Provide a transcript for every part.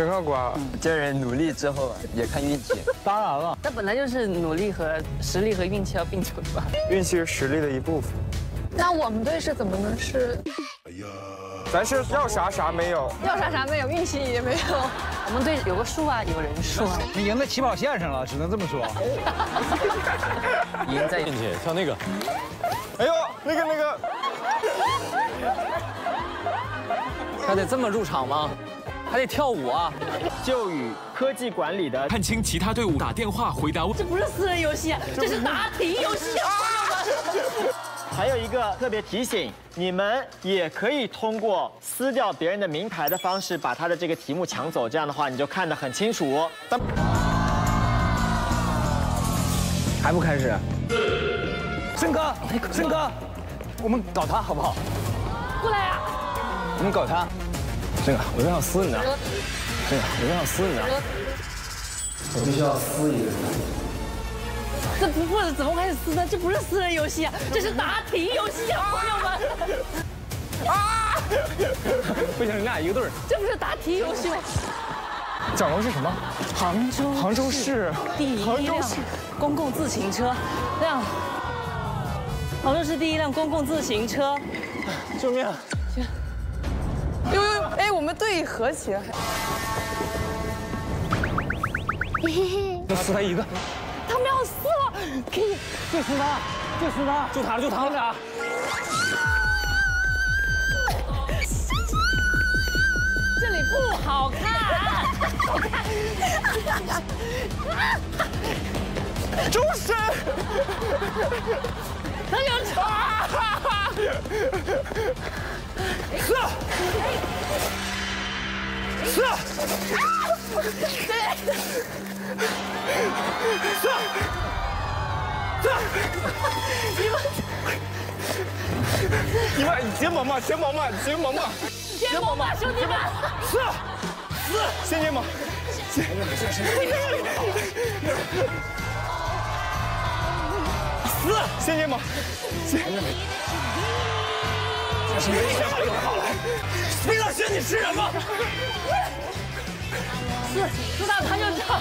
全靠刮。这人努力之后也看运气。当然了，那本来就是努力和实力和运气要并存吧。运气是实力的一部分。那我们队是怎么能？是，哎呀咱是要啥啥没有，要啥啥没有，运气也没有。我们队有个数啊，有人数啊。你赢在起跑线上了，只能这么说。赢在运气跳那个。哎呦，那个那个，还得这么入场吗？还得跳舞啊？就与科技管理的看清其他队伍打电话回答。这不是私人游戏，这是答题游戏啊！还有一个特别提醒，你们也可以通过撕掉别人的名牌的方式，把他的这个题目抢走。这样的话，你就看得很清楚哦。还不开始？森哥，森哥，我们搞他好不好？过来啊！我们搞他。申哥，我正想撕你呢。这个，我正想撕你呢。我必须要撕一个。这不不怎么开始撕呢？这不是私人游戏啊，这是答题游戏啊，朋友们！啊！不行，你俩一个队儿。这不是答题游戏吗？奖楼是什么？杭州杭州市第一辆公共自行车辆。杭州市第一辆公共自行车。救命！行。呦呦，哎，我们队合起来。嘿嘿嘿。要撕他一个。他们要撕了，可以，就撕他，就撕他，就他了，就他了俩。这里不好看，好看。周深，他要插，撕，撕，四，四，你们，你们结盟嘛，结盟嘛，结盟嘛，结盟嘛，兄弟们，四，四，先结盟，先，四，先结盟，先。这是没想好就好了，冰老师你是人吗？四，四大他就唱。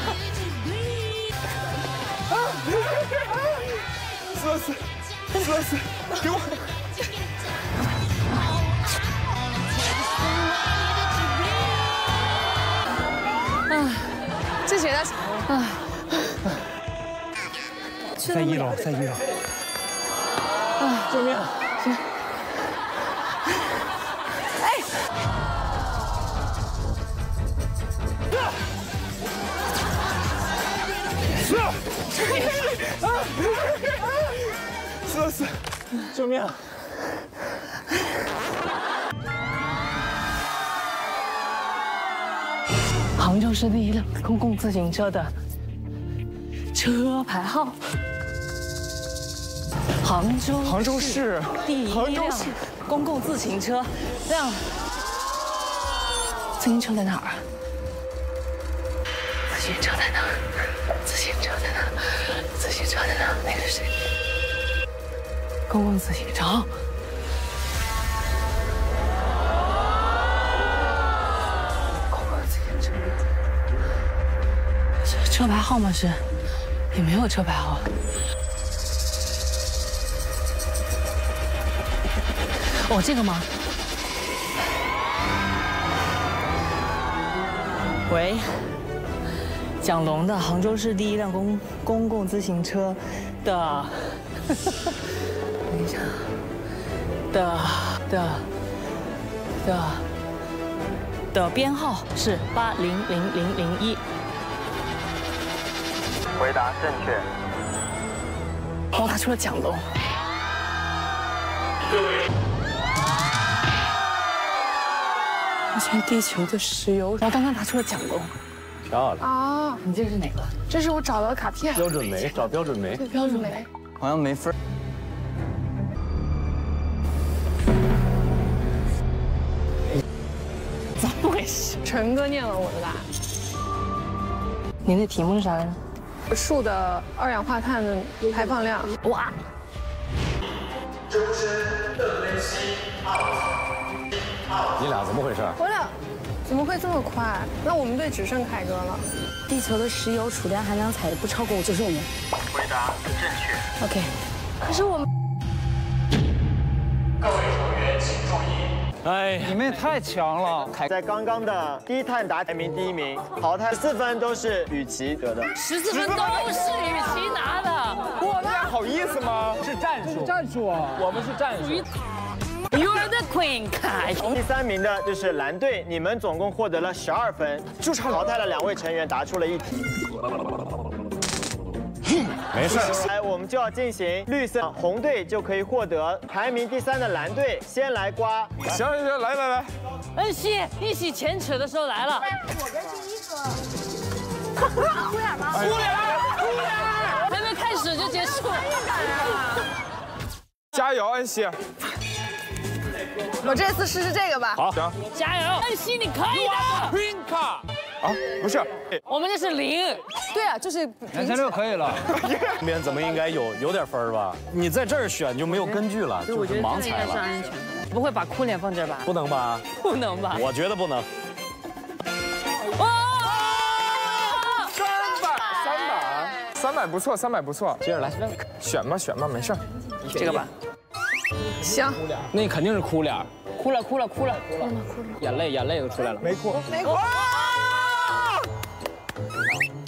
四四四四，给我！啊，谢谢大家。啊，在一楼，在一楼。啊，救命！四四，救命！杭州市第一辆公共自行车的车牌号，杭州杭州市。第一辆公共自行车。辆，自行车在哪儿？自行车公共自行车。公共自行车。车牌号码是？也没有车牌号。哦，这个吗？喂。蒋龙的杭州市第一辆公公共自行车的，的的的的编号是八零零零零一。回答正确。哦，他出了蒋龙。目前地球的石油，我刚刚拿出了奖龙。漂亮啊！你这是哪个？这是我找到的卡片。标准煤，找标准煤。对，标准煤。好像没分。陈哥念了我的答案。您的题目是啥来着？树的二氧化碳的排放量。哇！周深、邓文熙，out。你俩怎么回事？我俩怎么会这么快？那我们队只剩凯哥了。地球的石油储量含量采不超过五十五年。回答正确。OK，可是我们哎，你们也太强了。凯在刚刚的低碳答排名第一名，淘汰四分都是雨琦得的。十四分都是雨琦拿的，我呢好意思吗？是战术，战术啊，我们是战术。？You are the queen，凯。第三名的就是蓝队，你们总共获得了十二分，就差淘汰了两位成员，答出了一题。没事。来，我们就要进行绿色，红队就可以获得排名第三的蓝队先来刮。行行行，来来来，恩熙一起前扯的时候来了，我跟第一个，哭脸吗？哭脸，哭脸还没开始就结束。加油，恩熙。我这次试试这个吧。好，行。加油，恩熙，你可以的。Pink 啊，不是，我们这是零，对啊，就是两千六可以了。这边怎么应该有有点分吧？你在这儿选就没有根据了，就是盲猜了，安全。不会把哭脸放这儿吧？不能吧？不能吧？我觉得不能。哇！三百，三百，三百不错，三百不错。接着来，选吧，选吧，没事儿。这个吧，行，那肯定是哭脸，哭了哭了哭了，哭了哭了。眼泪眼泪都出来了。没哭。没哭。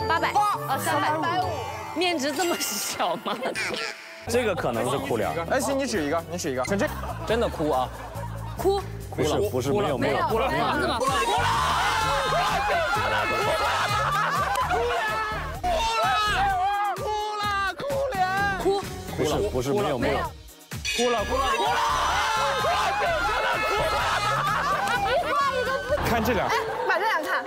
八百。啊三百五，面值这么小吗？这个可能是哭脸，哎，行，你指一个，你指一个，选这。真的哭啊！哭，不是不是没有没有，哭了。房子吧？哭，不是不是没有。没有，哭了哭了哭了！看这俩，把这俩看。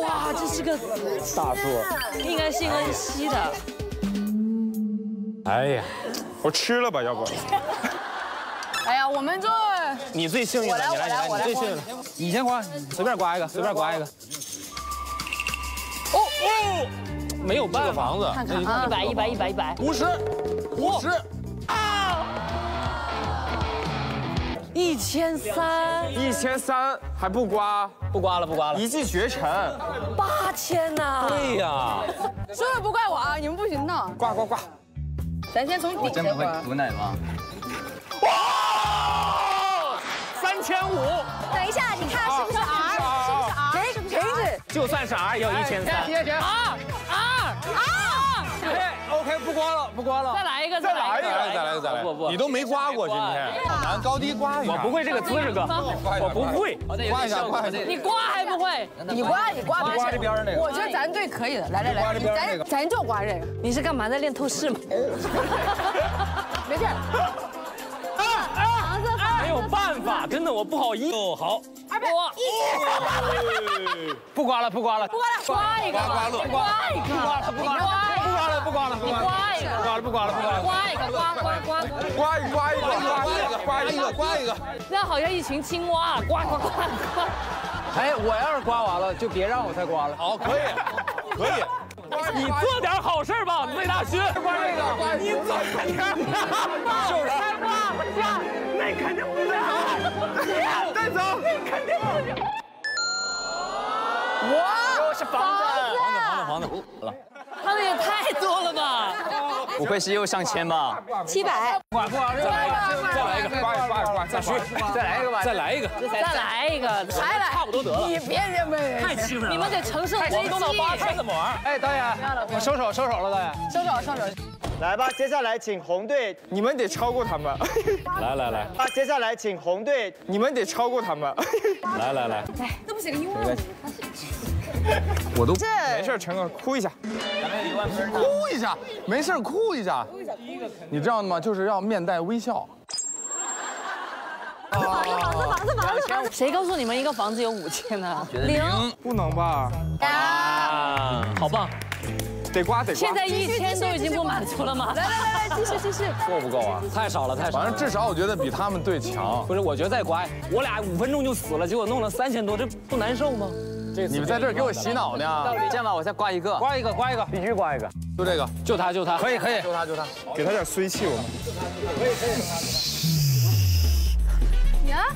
哇，这是个大数。应该是恩熙的。哎呀，我吃了吧，要不？哎呀，我们这你最幸运了，你来你来，你最幸运了。你先刮，随便刮一个，随便刮一个。哦哦，没有办法，房子看看啊，一百一百一百一百，五十，五十，一千三，一千三还不刮，不刮了不刮了。一骑绝尘。八千呐！对呀，说的不怪我啊，你们不行的。刮刮刮。咱先从底下刮。毒奶吗？哇三千五。等一下，你看是不是 R？是不是 R？就算是 R 也有一千三。二二二，哎，OK，不刮了不刮了再。来一个，再来一个，再来一个再来一个，不不你都没刮过今天，咱高低刮一下我不会这个姿势哥，我不会。刮一下，刮一下。你刮还不会？你刮，你刮，刮这边那个我觉得咱队可以的。来来来，咱咱就刮这个，你是干嘛在练透视吗？没事。没有办法，真的我不好意思。哦，好，哇，不刮了不刮了，刮一个，刮乐，刮一个，不刮了，不刮了，不刮了不刮了不刮了，刮一个，不刮了不刮了不刮了。刮一个，刮刮刮，刮一刮一个，刮一个，刮一个，刮一个。那好像一群青蛙，刮刮刮刮。哎，我要是刮完了，就别让我再刮了。好，可以，可以。你做点好事吧，魏大勋。这个，你做点，是不是？刮不行，那肯定不行。带走。哇，是房子，房子房子房子了，他们也太多了吧？不会是又上千吧？七百。再来一个，再来一个，刮一刮一刮，再来一个吧，再来一个，再来一个，还来，差不多得了。你别认为太欺负人了，你们得承受危机。都到八千怎么玩？哎，导演，我收手收手了，导演。收手收手。来吧，接下来请红队。你们得超过他们。来来来啊，接下来请红队。你们得超过他们。来 来来，那不行，因为 我都没事，陈哥哭一下。哭一下，没事哭一下。哭一下你知道吗？就是要面带微笑。房子房子房子房子房子。谁告诉你们一个房子有五千呢？零。不能吧？啊，好棒。得刮得刮。现在一千都已经不满足了吗？来来来来，继续继续。够不够啊？太少了，太少了。反正至少我觉得比他们队强。不是，我觉得再刮，我俩五分钟就死了，结果弄了三千多，这不难受吗？你们在这儿给我洗脑呢？这样吧，我再刮一个，刮一个，刮一个，必须刮一个。就这个，就他，就他，可以，可以，就他，就他，给他点衰气，我们。可以，可以。呀。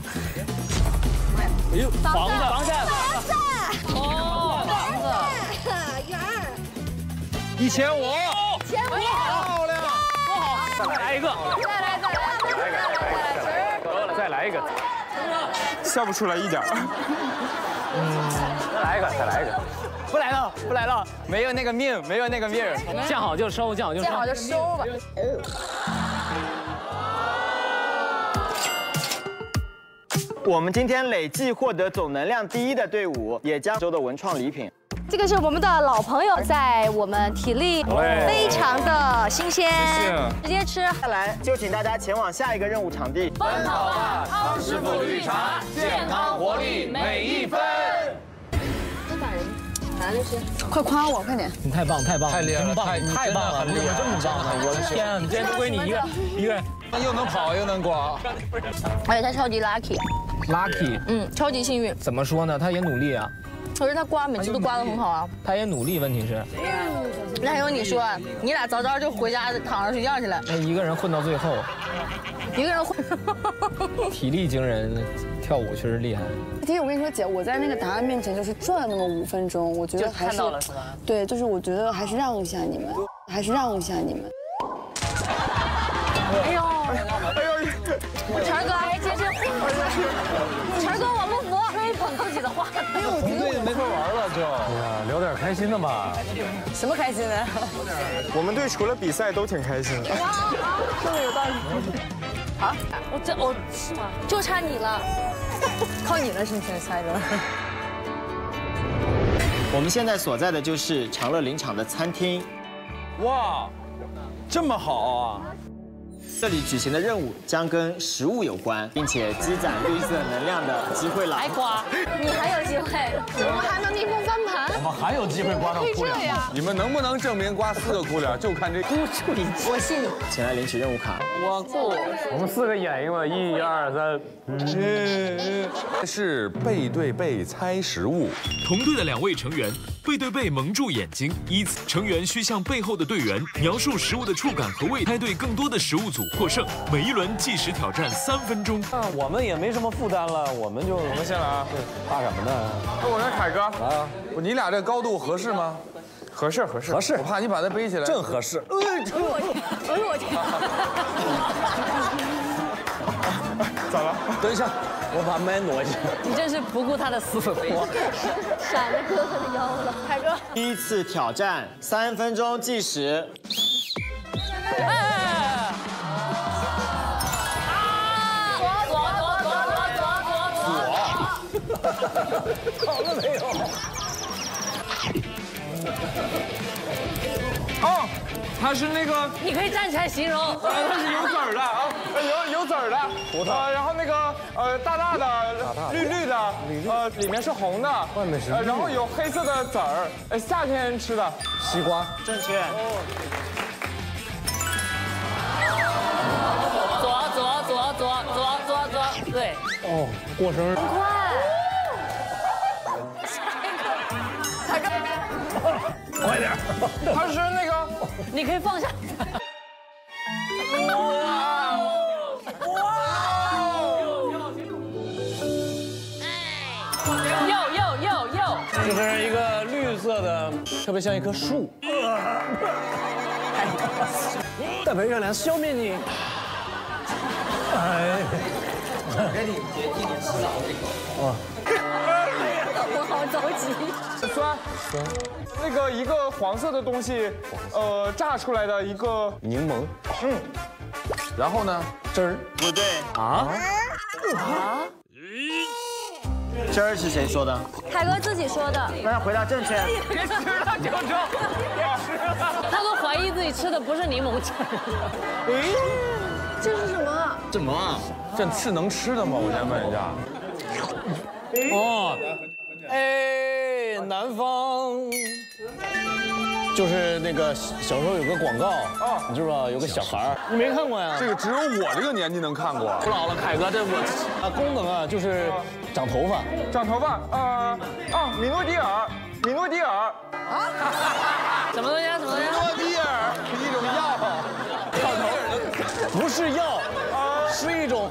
哎呦，房子，房子，房子。哦，房子，圆儿，一千五，千五，漂亮，不好，再来一个，再来，再来，得了，再来一个，笑不出来一点。再来一个，再来一个。不来了，不来了，没有那个命，没有那个命，见好就收，见好就收，见好就收吧。我们今天累计获得总能量第一的队伍，也将周的文创礼品。这个是我们的老朋友，在我们体力非常的新鲜，直接吃。接下来就请大家前往下一个任务场地。奔跑吧，康师傅绿茶，健康活力每一分。快夸我，快点！你太棒，太棒，太厉害了，太太棒了，你怎么这么棒呢？我的天啊，你今天都归你一个一个人，又能跑又能刮，而且他超级 lucky，lucky，嗯，超级幸运。怎么说呢？他也努力啊，可是他刮每次都刮得很好啊。他也努力，问题是，那还有你说，你俩早早就回家躺着睡觉去了，那一个人混到最后，一个人混。体力惊人，跳舞确实厉害。其实我跟你说，姐，我在那个答案面前就是转了那么五分钟，我觉得还是看到了是吧？对，就是我觉得还是让一下你们，还是让一下你们。哎呦，哎呦，晨儿哥，接着，晨儿哥，我不服，吹捧自己的话，没有红队没法玩了就。哎呀，聊点开心的吧。什么开心的？我们队除了比赛都挺开心的。说的有道理。啊，我这我是吗？就差你了，靠你了，是不是，下一个？我们现在所在的就是长乐林场的餐厅，哇，这么好啊！这里举行的任务将跟食物有关，并且积攒绿色能量的机会了。还刮，你还有机会，我们还能逆风翻盘。我们还有机会刮到裤这样，你们能不能证明刮四个裤脸？就看这。我信你。前来领取任务卡。我过。我们四个演一个，一二三。是背对背猜食物，同队的两位成员背对背蒙住眼睛，依次成员需向背后的队员描述食物的触感和味，猜对更多的食物组获胜。每一轮计时挑战三分钟。那我们也没什么负担了，我们就我们先来啊，怕什么呢？那我跟凯哥啊，你俩这高度合适吗？合适合适合适我，怕你把它背起来。正合适。哎呦我去，哎呦我去。咋了？等一下，我把麦挪一下。你真是不顾他的死活。闪着哥哥的腰了，海哥。第一次挑战三分钟计时。好了没有？哦，它是那个，你可以站起来形容。呃，它是有籽儿的啊，呃有有籽儿的，葡萄呃，然后那个呃大大的，绿绿的，呃里面是红的，外面是然后有黑色的籽儿，呃夏天吃的。西瓜。正确。左左左左左左左，对。哦，过生日。快点！它是那个，你可以放下。哇！哇！哎！又又又又，就是一个绿色的，特别像一棵树。大白月亮消灭你！我给你接替你吃了一口。好着急。酸酸，那个一个黄色的东西，呃榨出来的一个柠檬嗯，然后呢？汁儿不对，啊？啊，汁儿是谁说的？凯哥自己说的。让他回答正确。别吃了，九州，别吃了。他都怀疑自己吃的不是柠檬汁。这是什么？什么啊？这是能吃的吗？我先问一下。哦，哎，南方，就是那个小时候有个广告，啊你知不知道？有个小孩儿，你没看过呀？这个只有我这个年纪能看过。不老了，凯哥，这我啊功能啊就是长头发。长头发，呃啊，米诺地尔，米诺地尔，什么东西啊？什么东西啊？诺地尔是一种药，长头不是药，是一种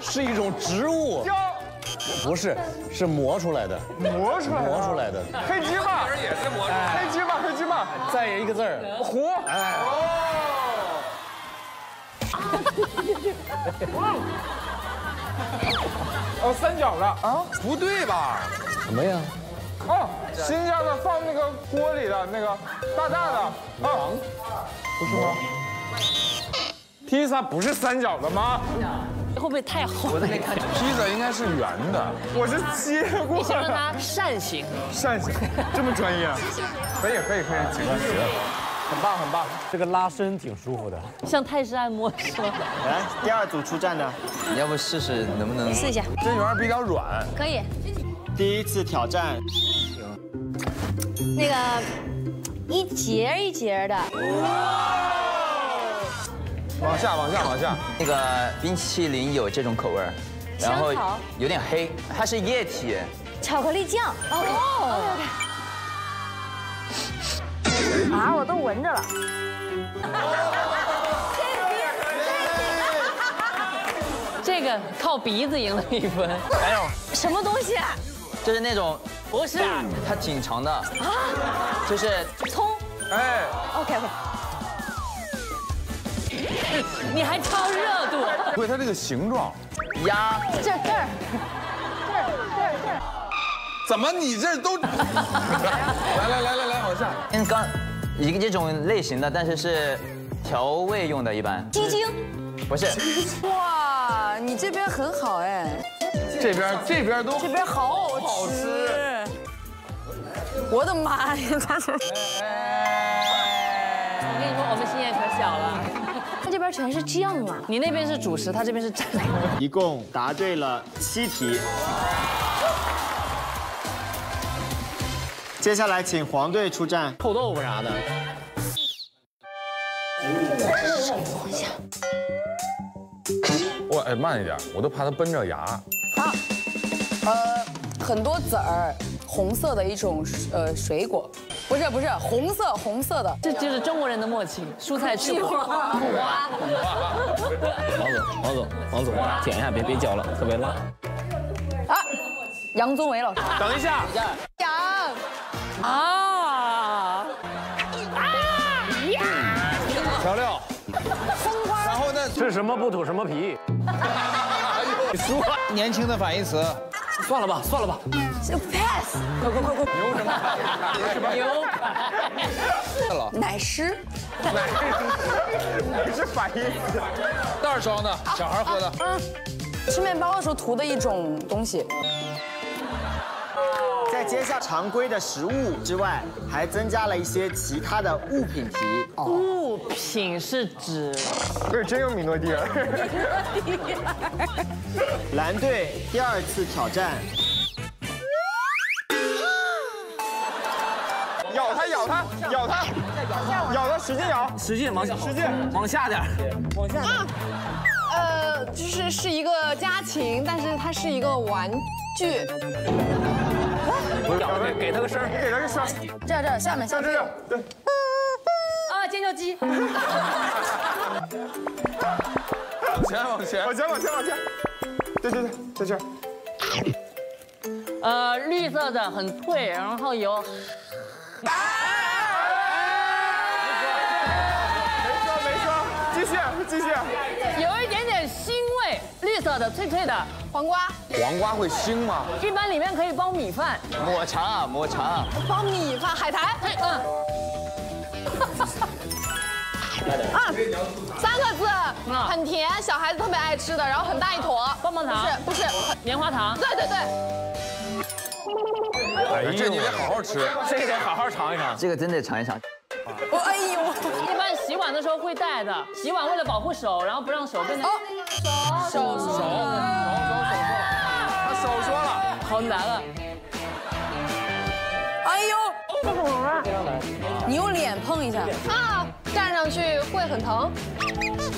是一种植物。胶不是，是磨出来的，磨出来的，磨出来的。黑芝麻也是磨出来的黑芝麻，黑芝麻，再一个字儿，糊。哎。哦，三角的啊？不对吧？什么呀？哦，新疆的放那个锅里的那个大大的啊，不是吗？披萨不是三角的吗？会不会太厚？我没看。披萨应该是圆的。我是切过。你想让它扇形？扇形，这么专业？可以可以可以，很棒很棒。这个拉伸挺舒服的，像泰式按摩是吗？来，第二组出战的，你要不试试能不能？试一下。真圆比较软。可以。第一次挑战。那个一节一节的。往下，往下，往下。那个冰淇淋有这种口味然后有点黑，它是液体。巧克力酱。哦。啊，我都闻着了。这个靠鼻子赢了一分。还有什么东西？啊就是那种不是，它挺长的啊，就是葱。哎，OK OK。你还超热度？对，它这个形状，鸭。这这儿，这儿，这儿，这儿。怎么你这都？来来来来来，往下。嗯，刚一个这种类型的，但是是调味用的，一般。鸡精。不是。哇，你这边很好哎。这边这边都这边好好吃。我的妈呀。我跟你说，我们心眼可小了。它这边全是酱啊！你那边是主食，他这边是蘸料。一共答对了七题。接下来请黄队出战。臭豆腐啥的。我哎，慢一点，我都怕它崩着牙。好，呃，很多籽儿。红色的一种呃水果，不是不是红色红色的，这就是中国人的默契，蔬菜吃 苦瓜。王总王总王总，舔一下别别嚼了，特别辣。啊，杨宗纬老师，等一下，杨啊啊呀，调料，葱花，然后呢吃什么不吐什么皮。你说，年轻的反义词。算了吧，算了吧。就 pass。快快快快！牛什么？什么牛？了。奶师。奶师。奶是反义词。袋装的，小孩喝的。嗯。吃面包的时候涂的一种东西。在接下常规的食物之外，还增加了一些其他的物品题。物品是指？对，真有米诺地尔。蓝队第二次挑战。咬它，咬它，咬它，咬它，使劲咬，使劲往下，使劲往下点，往下。啊呃，就是是一个家禽，但是它是一个玩具。不是，给给他个声，给他个声。这这下面下面。对。啊，尖叫鸡。往前往前往前往前往前。对对对，在这儿。呃，绿色的，很脆，然后有。啊色的，脆脆的黄瓜。黄瓜会腥吗？一般里面可以包米饭。抹茶，抹茶。包米饭，海苔。嗯。啊，三个字，很甜，小孩子特别爱吃的，然后很大一坨。棒棒糖？不是，不是，棉花糖。对对对。哎，这你得好好吃，这个得好好尝一尝，这个真得尝一尝。我哎呦，一般洗碗的时候会带的，洗碗为了保护手，然后不让手变成。手手手手手手手，他手说了，好难啊。哎呦？你用脸碰一下啊，站上去会很疼。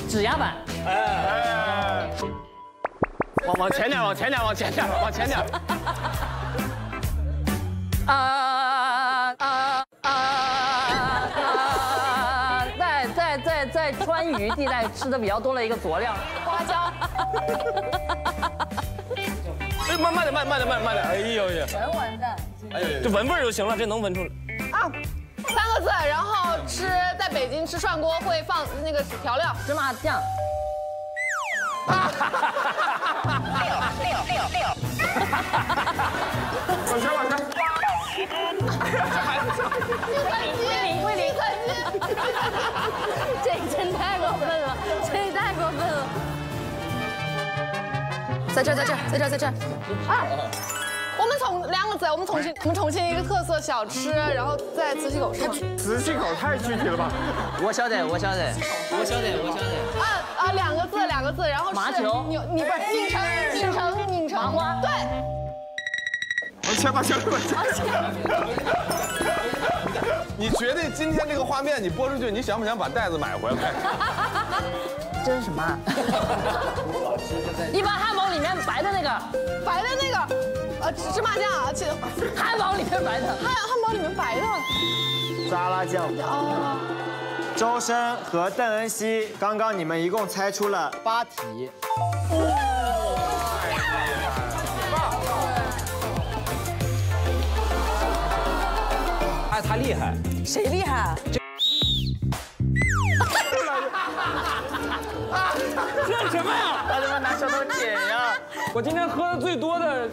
指压板。哎。往往前点，往前点，往前点，往前点。啊啊啊啊！在在在在川渝地带吃的比较多的一个佐料，花椒。哎，慢慢点，慢慢点，慢慢点。哎呦呦，全完蛋。哎呦，这闻味儿就行了，这能闻出来。啊，三个字，然后吃在北京吃涮锅会放那个调料芝麻酱。六六六六。往前往前。魏林魏在这儿，在这儿，在这儿，在这儿。啊，我们重两个字，我们重庆，我们重庆一个特色小吃，然后在磁器口是吗？磁器口太具体了吧？我晓得，我晓得，我晓得，我晓得。啊啊，两个字，两个字，然后麻球，你你不是拧成拧成拧成麻花，对。往前吧，前吧，前。你决定今天这个画面你播出去，你想不想把袋子买回来？这是什么？一般汉堡里面白的那个，白的那个，呃，芝麻酱啊，汉堡里面白的，汉汉堡里面白的。沙拉酱。哦。周深和邓恩熙，刚刚你们一共猜出了八题。哎，他厉害。谁厉害？我今天喝的最多的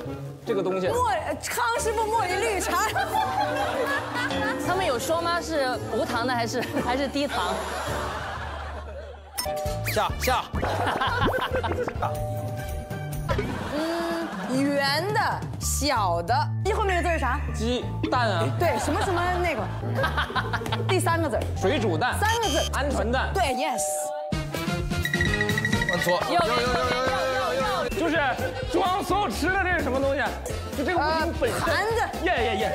这个东西。茉康师傅茉莉绿茶。他们有说吗？是无糖的还是 还是低糖？下下。嗯，圆的，小的。一后面的字是啥？鸡蛋啊。对，什么什么那个。第三个字。水煮蛋。三个字。鹌鹑蛋。对，yes。我错。有有有有有有有。就是装所有吃的，这是什么东西？就这个物品本身。盘子。耶耶耶！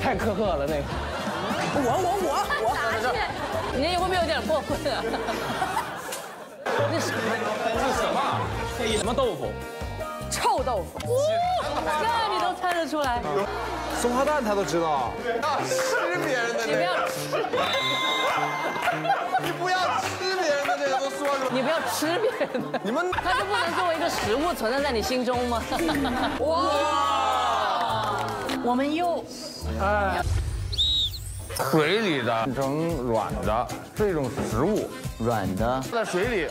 太苛刻了那个。我我我我。打去！你那会不会有点过分 啊？那是什么？什么豆腐？臭豆腐。这你都猜得出来？松花蛋他都知道。吃别人的。你不要吃。你不要吃你不要吃别人的。你们它就不能作为一个食物存在在你心中吗？哇！我们又，哎。水里的变成软的这种食物，软的在水里，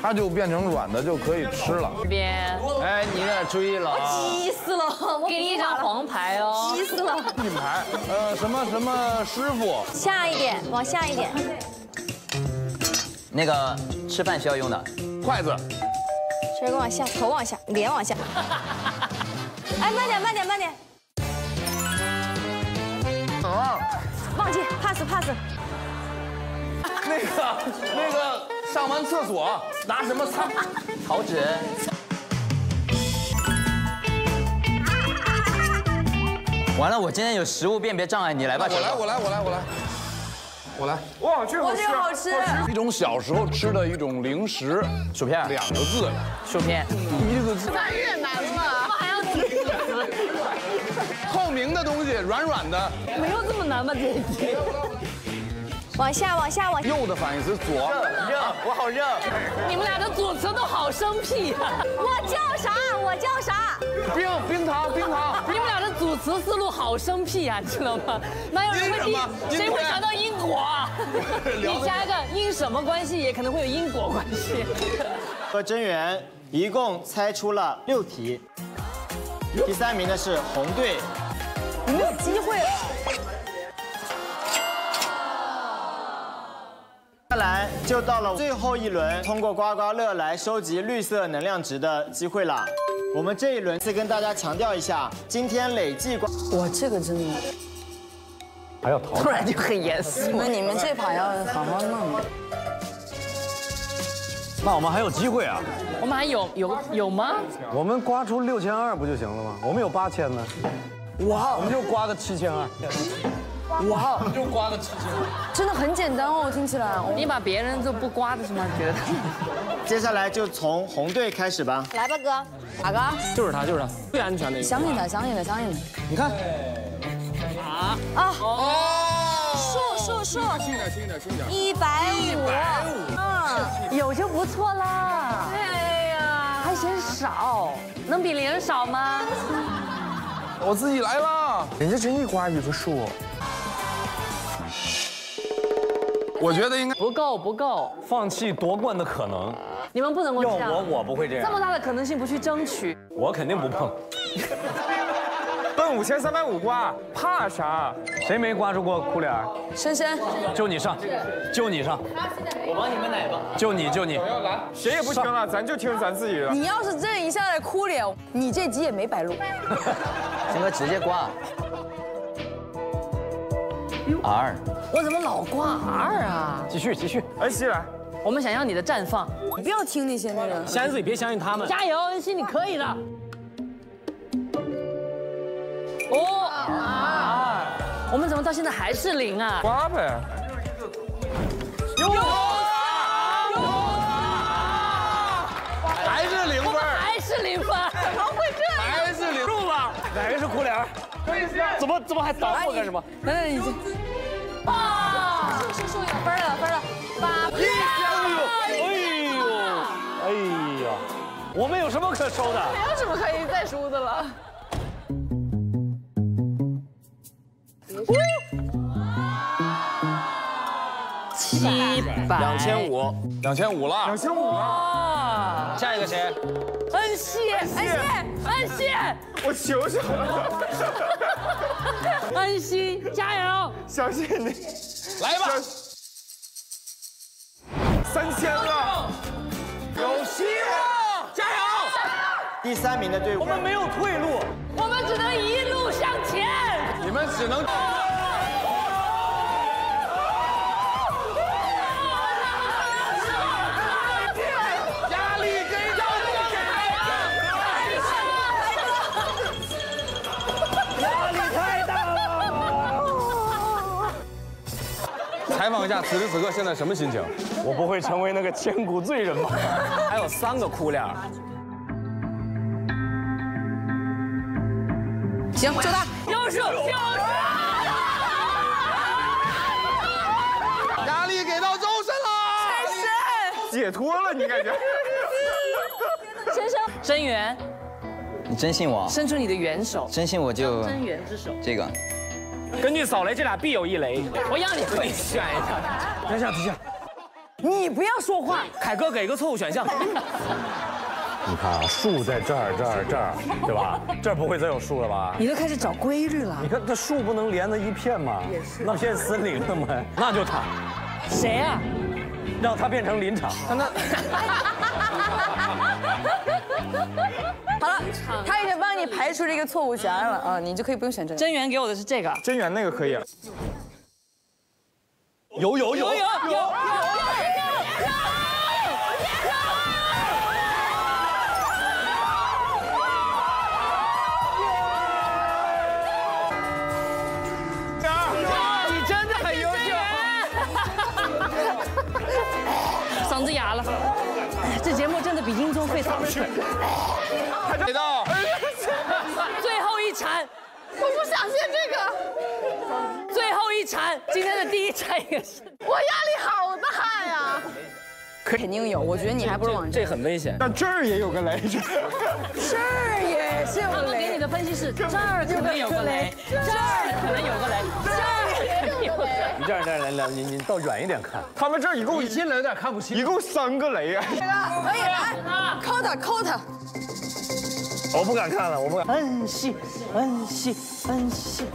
它就变成软的就可以吃了。这边，哎，你得注意了啊！急死了，我给你一张黄牌哦！急死了！品牌，呃，什么什么师傅？下一点，往下一点。那个吃饭需要用的筷子。舌根往下，头往下，脸往下。哎，慢点，慢点，慢点。啊！忘记 pass pass。那个那个上完厕所拿什么擦？草纸。完了，我今天有食物辨别障碍，你来吧。我来，我来，我来，我来，我来。哇，这我这个好吃。一种小时候吃的一种零食，薯片，两个字，薯片，第一个字。太越南了，还要字词。透明的东西，软软的。没有这么难吧，这一题？往下，往下，往。右的反义词左。热，我好热。你们俩的组词都好生僻呀。我叫啥？我叫啥？冰冰糖，冰糖。你们俩的组词思路好生僻呀，知道吗？哪有人会第谁会想到因果啊？你加一个因什么关系，也可能会有因果关系。和真源一共猜出了六题，第三名的是红队。没有机会接下来就到了最后一轮，通过刮刮乐来收集绿色能量值的机会了。我们这一轮再跟大家强调一下，今天累计刮，哇，这个真的还要逃，突然就很严肃。你们你们这把要好好弄。那我们还有机会啊？我们还有有有吗？我们刮出六千二不就行了吗？我们有八千呢。哇，我们就刮个七千二。哇，就刮个七千二，真的很简单哦，听起来。你把别人都不刮的是吗？觉得？接下来就从红队开始吧。来吧，哥。哪个？就是他，就是他，最安全的一个。相信他，相信他，相信他。你看。啊啊哦！数数数。轻点，轻点，轻点。一百五。一百五。嗯，有就不错啦。哎呀，还嫌少，能比零少吗？我自己来了。人家真一刮一个数。我觉得应该不够，不够，放弃夺冠的可能。你们不能够这样。要我，我不会这样。这么大的可能性不去争取，我肯定不碰。奔五千三百五刮，怕啥？谁没刮住过哭脸？深深，就你上，就你上。我帮你们奶吧。就你就你。谁也不听了，咱就听咱自己的。你要是这一下来哭脸，你这集也没白录。行哥直接刮。R。我怎么老挂 R 啊？继续继续，恩熙来，我们想要你的绽放。你不要听那些那个。相信自己，别相信他们。加油，恩熙，你可以的。哦二我们怎么到现在还是零啊？刮呗。有还是零分，还是零分，怎么会这样？还是零住了，哪个是哭脸？怎么怎么还挡我干什么？来来，已经。啊！数数数，有分了，分了，八。哎呦，哎呀，我们有什么可收的？没有什么可以再输的了。七百，两千五，两千五了，两千五了。下一个谁？恩熙，恩熙，恩熙，我求求了。恩熙，加油！相信你，来吧。三千了，有希望，加油！第三名的队伍，我们没有退路，我们只能一路向前。你们只能。此时此刻现在什么心情？我不会成为那个千古罪人吧？还有三个哭脸。行，就他。优秀，优秀。压力给到周深了。深深，解脱了，你感觉？先生，真源，你真信我？伸出你的援手。真信我就真源之手。这个。根据扫雷，这俩必有一雷。我让你自己选一下。等一下，等一下，你不要说话。凯哥给一个错误选项。你看啊，树在这儿，这儿，这儿，对吧？这儿不会再有树了吧？你都开始找规律了。你看，这树不能连在一片吗？也是。那变森林了吗？那就他。谁啊？让他变成林场。那。好了，他已经帮你排除了一个错误选案了啊，你就可以不用选这个。真源给我的是这个，真源那个可以。有有有有有有。比英宗费嗓子。给到。最后一铲，我不想接这个。最后一铲，今天的第一铲也是。我压力好大呀。肯定有，我觉得你还不如往这很危险。那这儿也有个雷，这儿也是有他们给你的分析是这儿可能有个雷，这儿可能有个雷，这儿肯定有个雷。你这样这样来来，你你到远一点看。他们这儿一共一进来有点看不清，一共三个雷啊。可以来，扣他扣他。我不敢看了，我不敢。恩熙，恩熙，恩熙。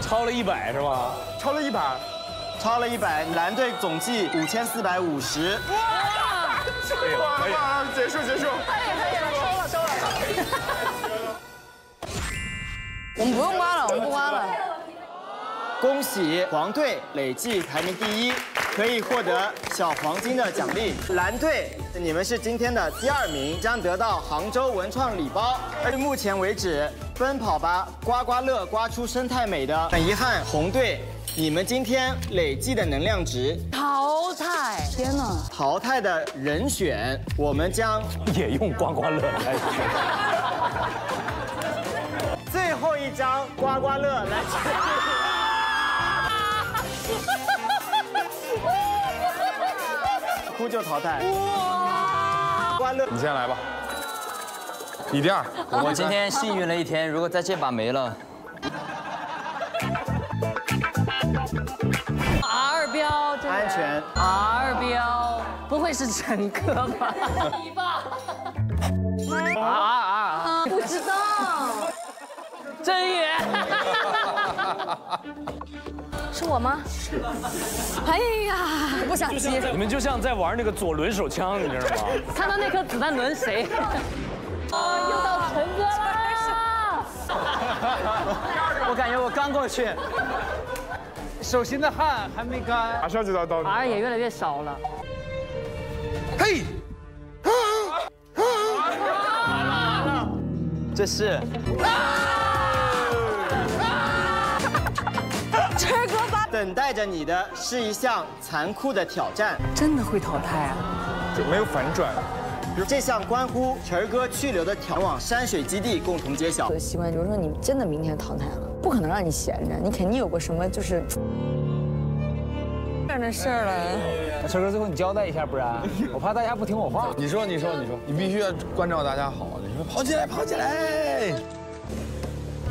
超了一百是吧？超了一百，超了一百，蓝队总计五千四百五十。哇！可以，结束结束。可以可以我们不用刮了，我们不刮了。恭喜黄队累计排名第一，可以获得小黄金的奖励。蓝队，你们是今天的第二名，将得到杭州文创礼包。而目前为止，奔跑吧刮刮乐刮出生态美的，很遗憾，红队，你们今天累计的能量值淘汰。天哪！淘汰的人选，我们将 也用刮刮乐来选。最后一张刮刮乐来，哭就淘汰。哇刮乐，你先来吧。你第二，我今天幸运了一天。如果在这把没了，R 标安全。R 标不会是陈哥吧？你吧，啊啊啊！不知道。真远。是我吗？是哎呀，不想接。你们就像在玩那个左轮手枪，你知道吗？看到那颗子弹轮谁？哦，又到陈哥了！我感觉我刚过去，手心的汗还没干，马上就要到你。R 也越来越少了。嘿，这是陈哥把等待着你的是一项残酷的挑战，真的会淘汰啊？就没有反转。这项关乎晨儿哥去留的条往山水基地共同揭晓我。的习惯，比如说你真的明天淘汰了，不可能让你闲着，你肯定有过什么就是这样的事儿了。晨哥，最后你交代一下，不然 我怕大家不听我话。你说，你说，你说，你必须要关照大家好。你说跑起来，跑起来！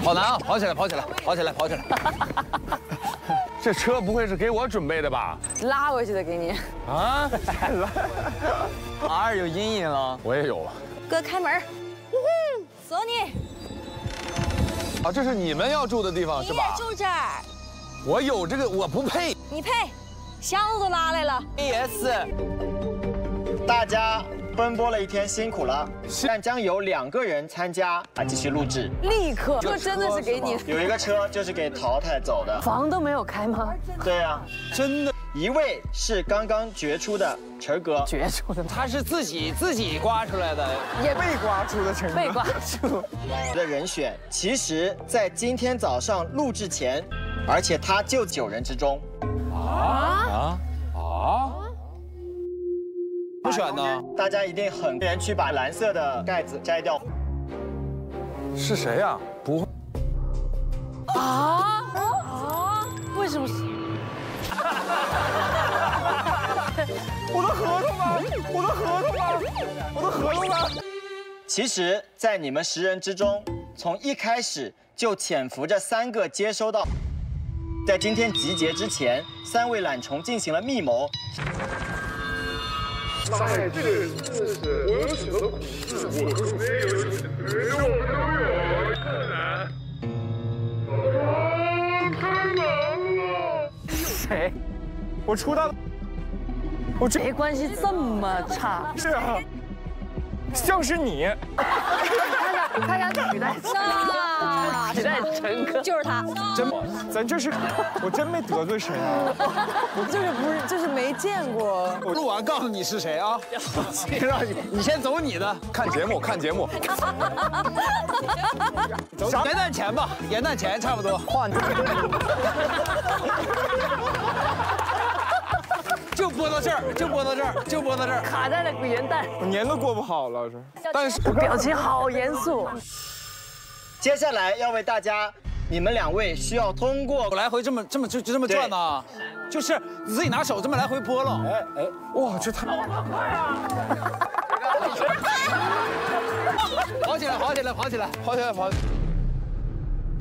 好难啊！跑起来，跑起来，跑起来，跑起来！这车不会是给我准备的吧？拉回去的给你。啊，R 有阴影了。我也有。哥开门，走你。啊，这是你们要住的地方是吧？住这儿，我有这个，我不配。你配，箱子都拉来了。AS，大家奔波了一天，辛苦了，但将有两个人参加啊，继续录制。立刻，这真的是给你。有一个车就是给淘汰走的。房都没有开吗？对啊，真的。一位是刚刚决出的陈儿哥，决出的，他是自己自己刮出来的，也被刮出的陈哥。被刮出的人选，其实在今天早上录制前，而且他就九人之中。啊啊啊！不选呢？大家一定很人去把蓝色的盖子摘掉。是谁呀？不会。啊啊！为什么是？我的合同呢？我的合同呢？我的合同呢？其实，在你们十人之中，从一开始就潜伏着三个接收到，在今天集结之前，三位懒虫进行了密谋。妈呀，这个真的是，我有许多苦事，我可没有，没有，我都有，太难。啊，太难了。谁？我出道，我这关系这么差？是啊，像是你。他想取代 上，取代陈哥，就是他。真，咱这是，我真没得罪谁啊。就是不是，就是没见过。我录完告诉你是谁啊？让你，你先走你的。看节目，看节目。走元旦前吧，元旦前差不多。换。就播到这儿，就播到这儿，就播到这儿，卡在了元旦。我年都过不好了，这。但是表情好严肃。接下来要为大家，你们两位需要通过来回这么这么就就这么转呢，就是你自己拿手这么来回拨了。哎哎，哇，这太快啊！跑起来，跑起来，跑起来，跑起来，跑！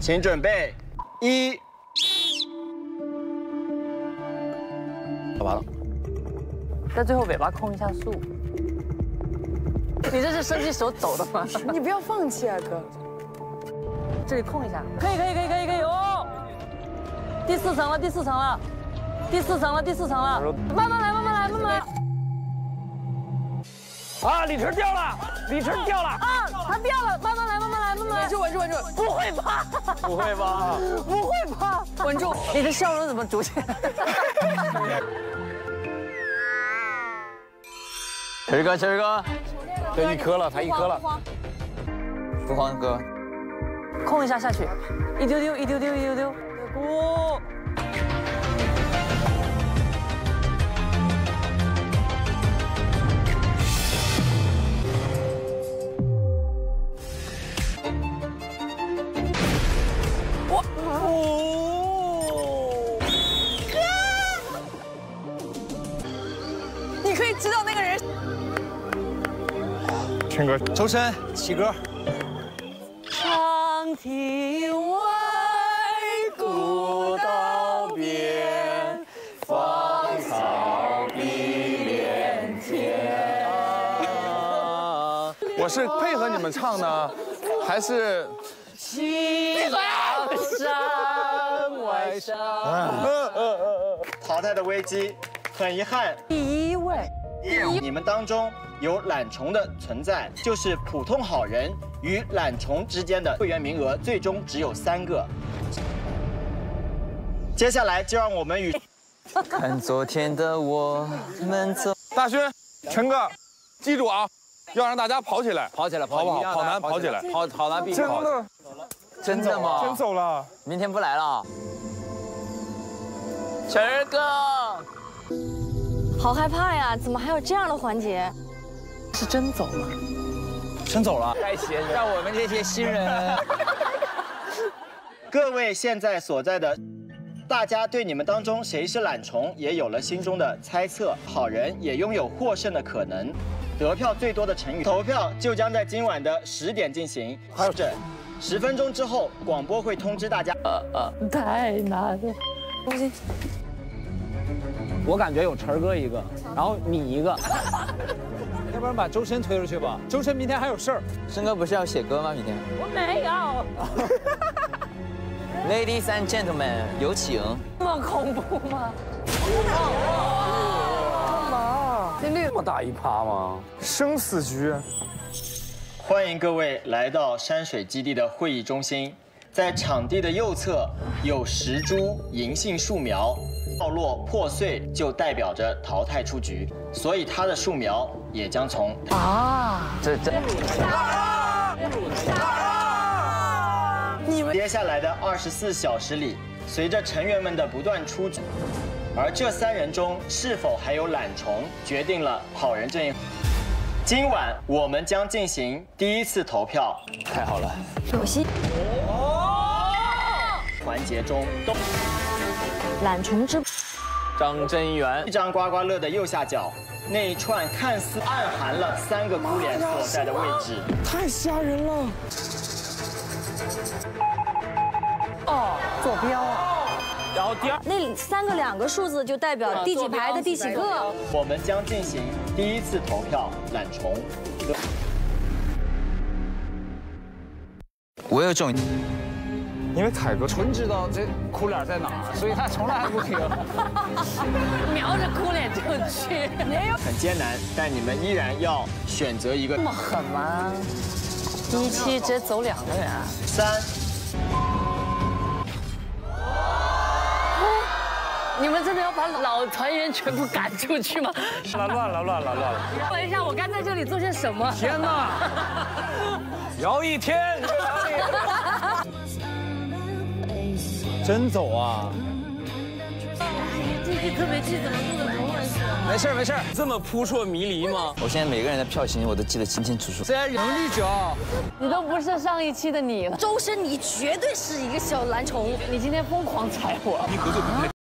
请准备，一，完了。在最后尾巴控一下速。你这是伸起手走的吗？你不要放弃啊，哥。这里控一下，可以，可以，可以，可以，可以哦。第四层了，第四层了，第四层了，第四层了。慢慢来，慢慢来，慢慢来。啊，李晨掉了，李晨掉了。啊，他掉了，慢慢来，慢慢来，慢慢来。稳住，稳住，稳住。不会吧？不会吧？不会吧？稳住。你的笑容怎么逐渐？小鱼哥，小鱼哥，这一颗了，才一颗了。不慌哥，控一下下去，一丢丢，一丢丢，一丢丢。哦。哇哦！哥，你可以知道那个人。陈哥，周深，起歌。长亭外，古道边，芳草碧连天。我是配合你们唱呢，还是？西凉山外山。淘汰的危机，很遗憾，第一位，你们当中有懒虫的存在，就是普通好人与懒虫之间的会员名额最终只有三个。接下来就让我们与看昨天的我们走。大勋，陈哥，记住啊，要让大家跑起来，跑起来，跑不好？跑男跑起来，跑跑男必须跑。真的，真的吗？真走了，明天不来了。陈哥，好害怕呀！怎么还有这样的环节？是真走了，真走了。让我们这些新人。各位现在所在的，大家对你们当中谁是懒虫也有了心中的猜测，好人也拥有获胜的可能。得票最多的成语投票就将在今晚的十点进行。还有这十分钟之后，广播会通知大家。呃呃，太难了。不行，我感觉有晨哥一个，然后你一个，要不然把周深推出去吧。周深明天还有事儿。申哥不是要写歌吗？明天。我没有。Ladies and gentlemen，有请。这么恐怖吗？干嘛？这么大一趴吗？生死局。欢迎各位来到山水基地的会议中心，在场地的右侧有十株银杏树苗，掉落破碎就代表着淘汰出局，所以它的树苗也将从啊，这这。你们接下来的二十四小时里，随着成员们的不断出局，而这三人中是否还有懒虫，决定了好人阵营。今晚我们将进行第一次投票，太好了，有戏。环节中都懒虫之张真源一张刮刮乐的右下角，那一串看似暗含了三个哭脸所在的位置，太吓人了。哦，坐标啊。然后第二，那三个两个数字就代表第几排的第几个。我们将进行第一次投票，懒虫。我有种，因为凯哥纯知道这哭脸在哪儿，所以他从来不停。瞄着哭脸就去，没有很艰难，但你们依然要选择一个。这么狠吗？第一期直接走两个人。三。你们真的要把老团员全部赶出去吗？乱了乱了乱了！问一下，我该在这里做些什么？天哪！摇一天，真走啊！这期特别记怎么录的这么乱？没事没事，这么扑朔迷离吗？我现在每个人的票型我都记得清清楚楚。虽然能力者，你都不是上一期的你了。周深，你绝对是一个小蓝虫，你今天疯狂踩我。